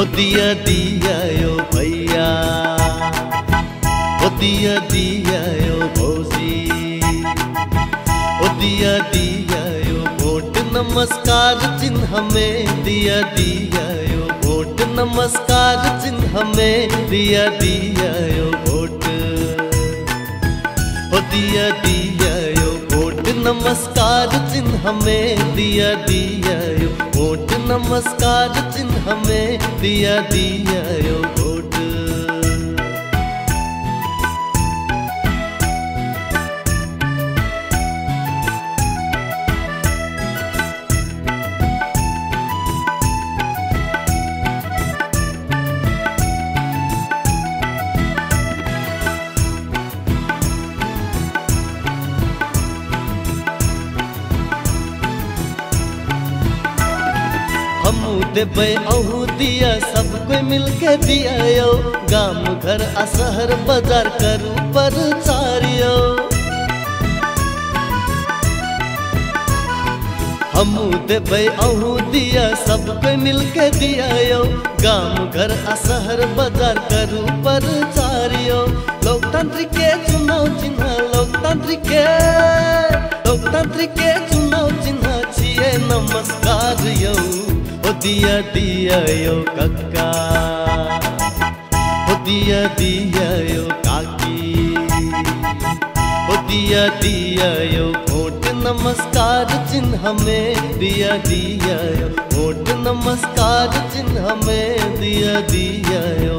दिया दिया यो भैया। ओ दिया दिया यो भौजी। ओ दिया दिया यो वोट नमस्कार चिन्ह में दिया दिया यो वोट नमस्कार चिन्ह में दिया दिया यो वोट ओ दिया दिया नमस्कार चिन्ह में दिया दिया वोट नमस्कार चिन्ह में दिया दिया देबै अहू दिया सब कोई मिलके दिया यो। गाम, घर आ शहर बाज़ार करू प्रचारियो हमू देबै अहू दिया सब कोई मिलके दिया यो। गाम, घर आ शहर बाज़ार करू प्रचारियो लोकतंत्र के चुनाव चिन्ह लोकतंत्र के लोकतंत्र के चुनाव चिन्ह छिए नमस्कार यौ। दिया दिया यो कक्का हो दिया दिया यो काकी हो दिया दिया यो वोट नमस्कार चिन्ह में दिया दिया यो वोट नमस्कार चिन्ह में दिया दिया यो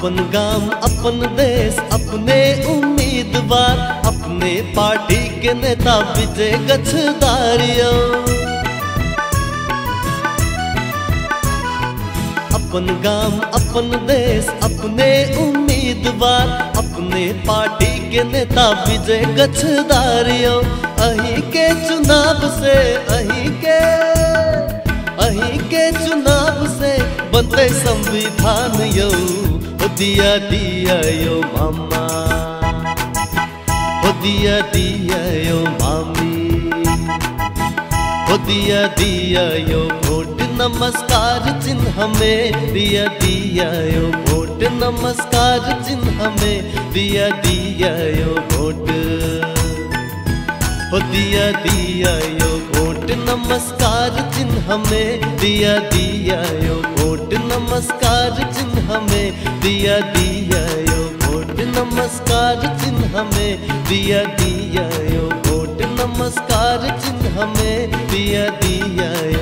अपन गाँव अपन देश, अपने उम्मीदवार, अपने पार्टी के नेता विजय गछदारियो। अपन गाँव अपन देश, अपने उम्मीदवार, अपने पार्टी के नेता विजय गछदारियो। अही के चुनाव से, अही के अही के चुनाव से बनते संविधान यो। ओ दिया दिया यो मामा। ओ दिया दिया यो मामी। ओ दिया दिया यो वोट नमस्कार चिन्ह में। दिया दिया यो वोट नमस्कार चिन्ह में। दिया दिया यो वोट ओ दिया दिया यो वोट नमस्कार चिन्ह में। दिया दिया यो वोट नमस्कार चिन्ह में दिया दिया यो वोट नमस्कार चिन्ह हमें दिया दिया यो वोट नमस्कार चिन्ह हमें दिया दिया यो